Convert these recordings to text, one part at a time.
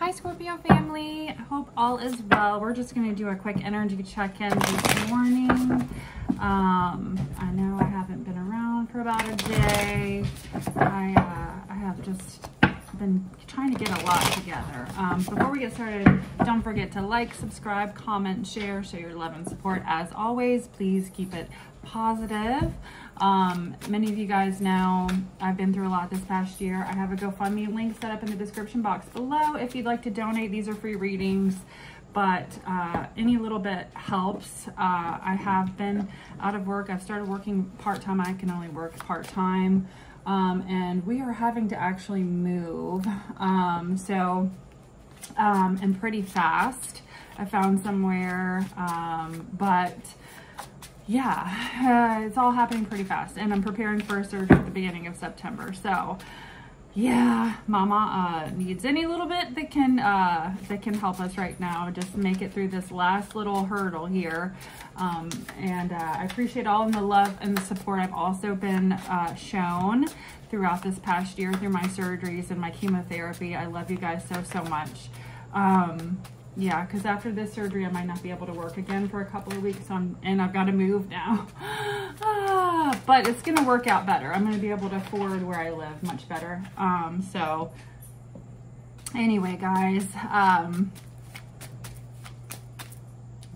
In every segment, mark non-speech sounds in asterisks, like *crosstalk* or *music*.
Hi Scorpio family, I hope all is well. We're just gonna do a quick energy check-in this morning. Um, I know I haven't been around for about a day. I, uh, I have just been trying to get a lot together. Um, before we get started, don't forget to like, subscribe, comment, share, show your love and support. As always, please keep it positive. Um, many of you guys know I've been through a lot this past year. I have a GoFundMe link set up in the description box below if you'd like to donate. These are free readings, but uh, any little bit helps. Uh, I have been out of work. I've started working part-time. I can only work part-time. Um, and we are having to actually move. Um, so, um, and pretty fast. I found somewhere, um, but yeah, uh, it's all happening pretty fast. And I'm preparing for surgery at the beginning of September. So yeah, mama uh, needs any little bit that can, uh, that can help us right now. Just make it through this last little hurdle here. Um, and uh, I appreciate all the love and the support I've also been uh, shown throughout this past year through my surgeries and my chemotherapy. I love you guys so, so much. Um, yeah, because after this surgery, I might not be able to work again for a couple of weeks, on, and I've got to move now. *laughs* ah, but it's going to work out better. I'm going to be able to afford where I live much better. Um, so, anyway, guys, um,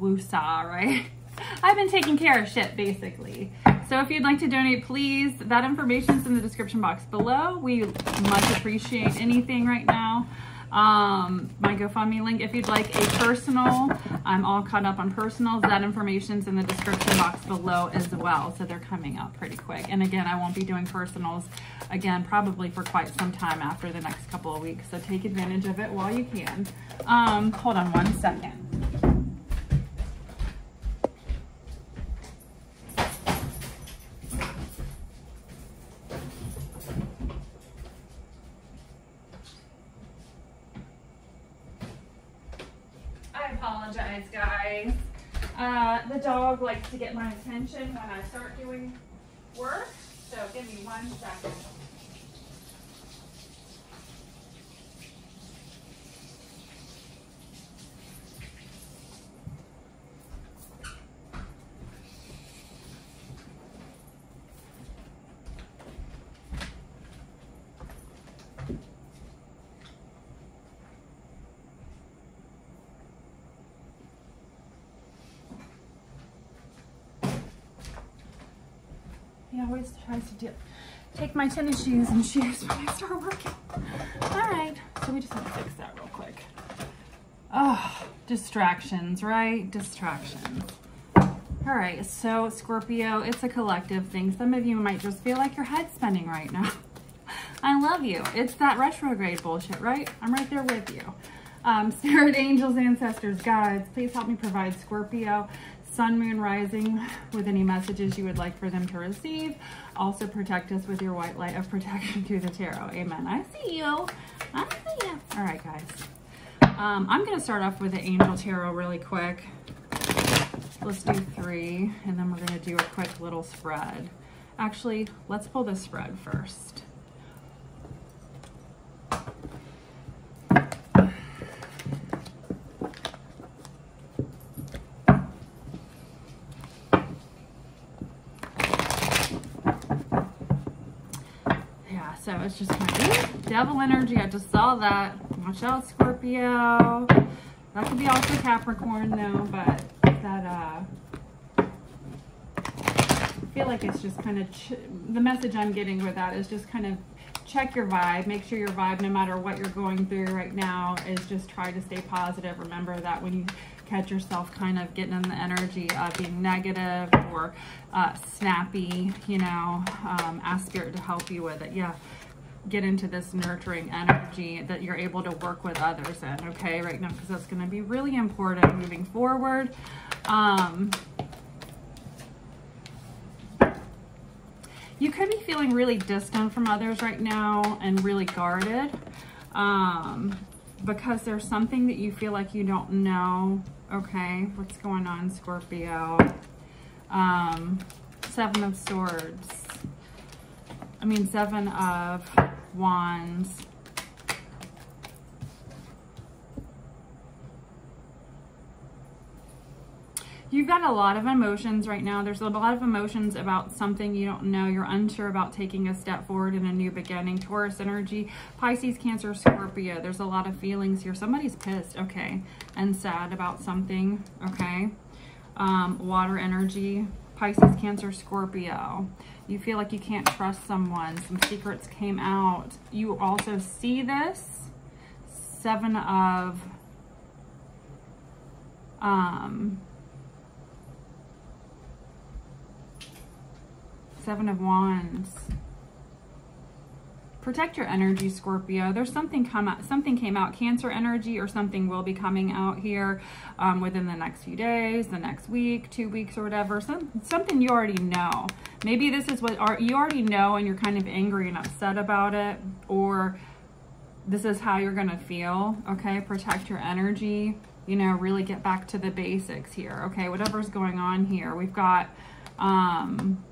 woosah, right? *laughs* I've been taking care of shit, basically. So if you'd like to donate, please, that information is in the description box below. We much appreciate anything right now um, my GoFundMe link. If you'd like a personal, I'm all caught up on personals. That information's in the description box below as well. So they're coming out pretty quick. And again, I won't be doing personals again, probably for quite some time after the next couple of weeks. So take advantage of it while you can. Um, hold on one second. Apologize, guys. Uh, the dog likes to get my attention when I start doing work, so give me one second. Always tries to do, take my tennis shoes and shoes *laughs* when I start working. All right, so we just have to fix that real quick. Oh, distractions, right? Distractions. All right, so Scorpio, it's a collective thing. Some of you might just feel like your head's spinning right now. *laughs* I love you. It's that retrograde bullshit, right? I'm right there with you. Um, *laughs* spirit angels, ancestors, guides, please help me provide Scorpio sun, moon, rising with any messages you would like for them to receive. Also protect us with your white light of protection *laughs* through the tarot. Amen. I see you. I see you. All right, guys. Um, I'm going to start off with the angel tarot really quick. Let's do three, and then we're going to do a quick little spread. Actually, let's pull the spread first. So it's just devil energy. I just saw that. Watch out, Scorpio. That could be also Capricorn though, but that, uh, I feel like it's just kind of, the message I'm getting with that is just kind of check your vibe. Make sure your vibe, no matter what you're going through right now, is just try to stay positive. Remember that when you catch yourself kind of getting in the energy of being negative or uh, snappy, you know, um, ask spirit to help you with it. Yeah, get into this nurturing energy that you're able to work with others in, okay, right now, because that's going to be really important moving forward. Um, you could be feeling really distant from others right now and really guarded um, because there's something that you feel like you don't know Okay, what's going on, Scorpio? Um, seven of Swords. I mean, Seven of Wands. You've got a lot of emotions right now. There's a lot of emotions about something you don't know. You're unsure about taking a step forward in a new beginning. Taurus energy, Pisces, Cancer, Scorpio. There's a lot of feelings here. Somebody's pissed, okay, and sad about something, okay. Um, water energy, Pisces, Cancer, Scorpio. You feel like you can't trust someone. Some secrets came out. You also see this. Seven of... Um, Seven of Wands. Protect your energy, Scorpio. There's something come out, something came out, Cancer energy or something will be coming out here um, within the next few days, the next week, two weeks or whatever. Some, something you already know. Maybe this is what are, you already know and you're kind of angry and upset about it or this is how you're going to feel, okay? Protect your energy, you know, really get back to the basics here, okay? Whatever's going on here. We've got... Um,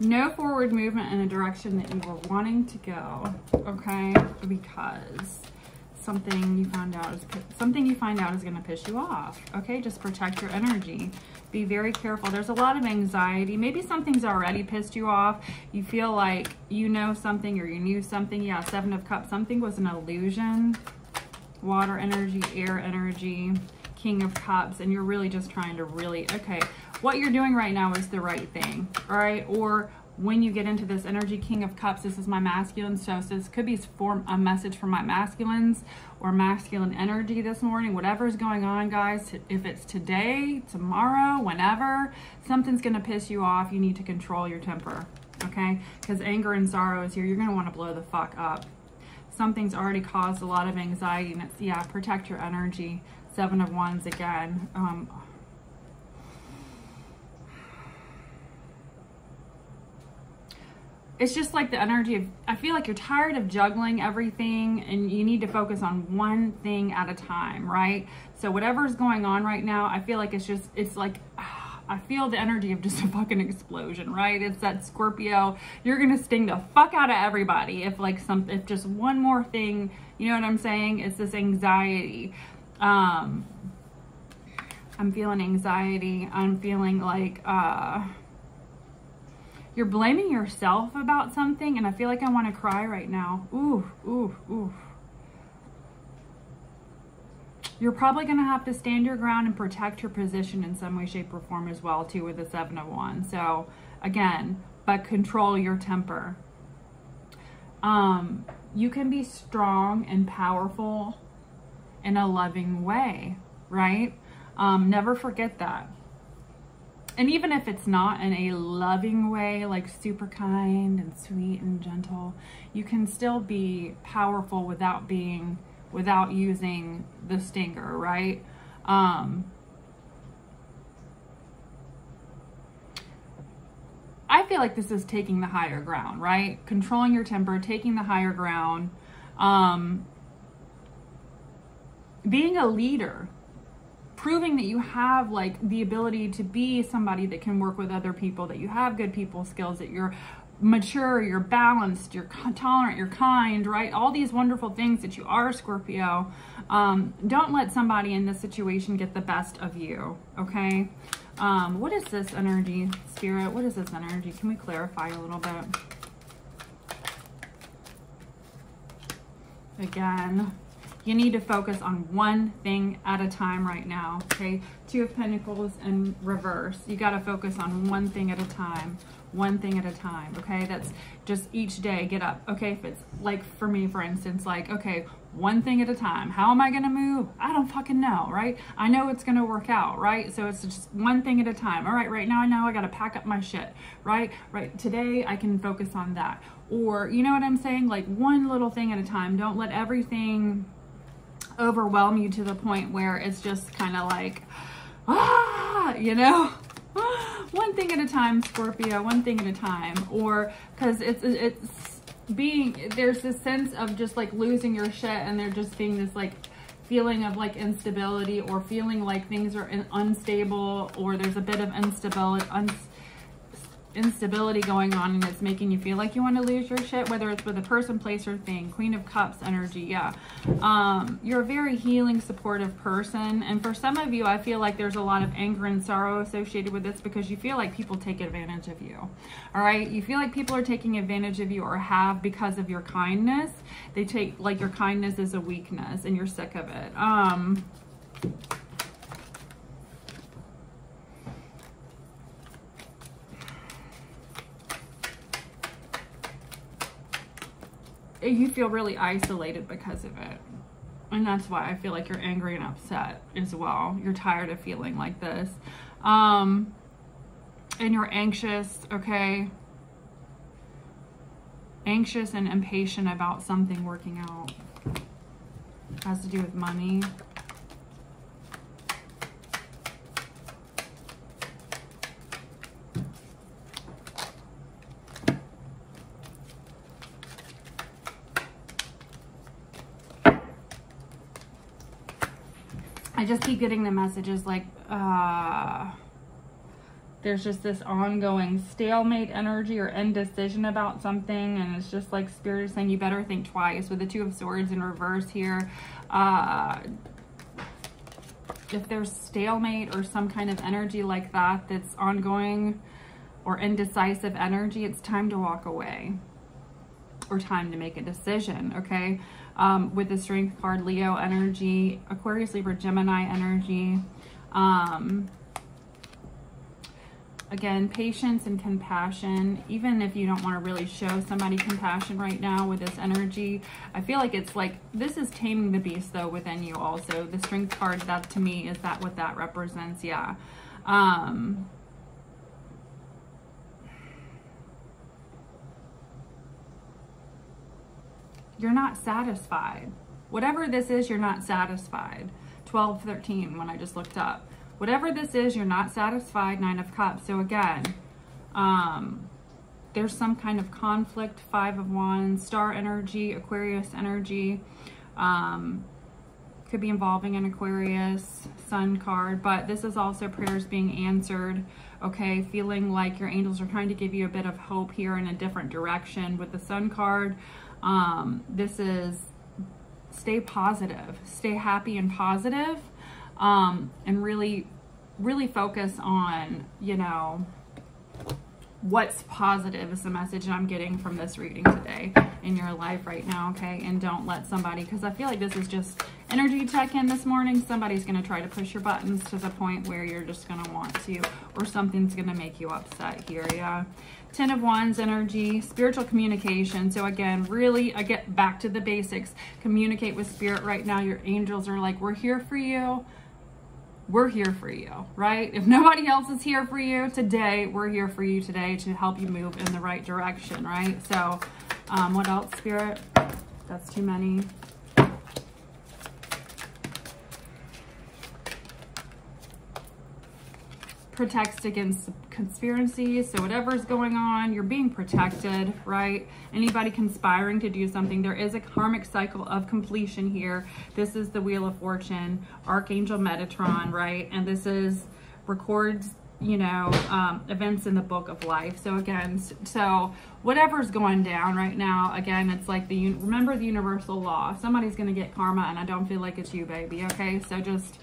no forward movement in a direction that you were wanting to go, okay? Because something you find out is something you find out is going to piss you off, okay? Just protect your energy. Be very careful. There's a lot of anxiety. Maybe something's already pissed you off. You feel like you know something or you knew something. Yeah, Seven of Cups. Something was an illusion. Water energy, air energy, King of Cups, and you're really just trying to really, okay, what you're doing right now is the right thing, all right? Or when you get into this energy king of cups this is my masculine so this could be form a message from my masculines or masculine energy this morning. Whatever's going on guys if it's today tomorrow whenever something's going to piss you off. You need to control your temper okay? Because anger and sorrow is here. You're going to want to blow the fuck up. Something's already caused a lot of anxiety and it's yeah protect your energy. Seven of wands again. Um, it's just like the energy of i feel like you're tired of juggling everything and you need to focus on one thing at a time right so whatever's going on right now i feel like it's just it's like I feel the energy of just a fucking explosion, right? It's that Scorpio. You're gonna sting the fuck out of everybody if like some if just one more thing, you know what I'm saying? It's this anxiety. Um I'm feeling anxiety. I'm feeling like uh you're blaming yourself about something, and I feel like I want to cry right now. Ooh, ooh, ooh. You're probably going to have to stand your ground and protect your position in some way, shape, or form as well, too, with the Seven of Wands. So, again, but control your temper. Um, you can be strong and powerful in a loving way, right? Um, never forget that and even if it's not in a loving way, like super kind and sweet and gentle, you can still be powerful without being, without using the stinger, right? Um, I feel like this is taking the higher ground, right? Controlling your temper, taking the higher ground, um, being a leader, proving that you have like the ability to be somebody that can work with other people, that you have good people skills, that you're mature, you're balanced, you're tolerant, you're kind, right? All these wonderful things that you are, Scorpio. Um, don't let somebody in this situation get the best of you, okay? Um, what is this energy, Spirit? What is this energy? Can we clarify a little bit? Again, you need to focus on one thing at a time right now, okay? Two of Pentacles in reverse. You got to focus on one thing at a time, one thing at a time, okay? That's just each day, get up. Okay, if it's like for me, for instance, like, okay, one thing at a time. How am I to move? I don't fucking know, right? I know it's to work out, right? So it's just one thing at a time. All right, right now I know I got to pack up my shit, right? Right, today I can focus on that. Or, you know what I'm saying? Like one little thing at a time. Don't let everything overwhelm you to the point where it's just kind of like, ah, you know? *laughs* one thing at a time, Scorpio, one thing at a time. Or, because it's, it's being, there's this sense of just like losing your shit and there just being this like feeling of like instability or feeling like things are unstable or there's a bit of instability, instability going on and it's making you feel like you want to lose your shit, whether it's with a person, place, or thing. Queen of Cups energy, yeah. Um, you're a very healing, supportive person. And for some of you, I feel like there's a lot of anger and sorrow associated with this because you feel like people take advantage of you. All right. You feel like people are taking advantage of you or have because of your kindness. They take like your kindness is a weakness and you're sick of it. Um, you feel really isolated because of it. And that's why I feel like you're angry and upset as well. You're tired of feeling like this. Um, and you're anxious, okay? Anxious and impatient about something working out. has to do with money. I just keep getting the messages like, uh, there's just this ongoing stalemate energy or indecision about something. And it's just like spirit is saying, you better think twice with the two of swords in reverse here. Uh, if there's stalemate or some kind of energy like that, that's ongoing or indecisive energy, it's time to walk away or time to make a decision. Okay um, with the strength card, Leo energy, Aquarius, Libra, Gemini energy. Um, again, patience and compassion, even if you don't want to really show somebody compassion right now with this energy, I feel like it's like, this is taming the beast though within you also. The strength card, that to me, is that what that represents? Yeah. Um, you're not satisfied. Whatever this is, you're not satisfied. 12, 13, when I just looked up. Whatever this is, you're not satisfied. Nine of Cups. So again, um, there's some kind of conflict. Five of Wands, Star energy, Aquarius energy. Um, could be involving an Aquarius, Sun card. But this is also prayers being answered. Okay, feeling like your angels are trying to give you a bit of hope here in a different direction with the Sun card. Um, this is stay positive, stay happy and positive, um, and really, really focus on, you know, what's positive is the message I'm getting from this reading today in your life right now, okay? And don't let somebody, because I feel like this is just energy check-in this morning. Somebody's going to try to push your buttons to the point where you're just going to want to, or something's going to make you upset here, yeah? Ten of Wands energy, spiritual communication. So again, really, I get back to the basics. Communicate with spirit right now. Your angels are like, we're here for you. We're here for you, right? If nobody else is here for you today, we're here for you today to help you move in the right direction, right? So um, what else, spirit? That's too many. Protects against conspiracies. So whatever's going on, you're being protected, right? Anybody conspiring to do something, there is a karmic cycle of completion here. This is the Wheel of Fortune, Archangel Metatron, right? And this is records you know, um, events in the book of life. So again, so whatever's going down right now, again, it's like the, remember the universal law. Somebody's going to get karma and I don't feel like it's you, baby. Okay. So just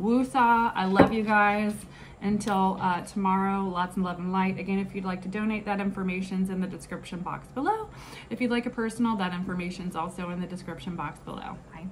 woosah. I love you guys until uh, tomorrow. Lots of love and light. Again, if you'd like to donate, that information's in the description box below. If you'd like a personal, that information's also in the description box below. Bye.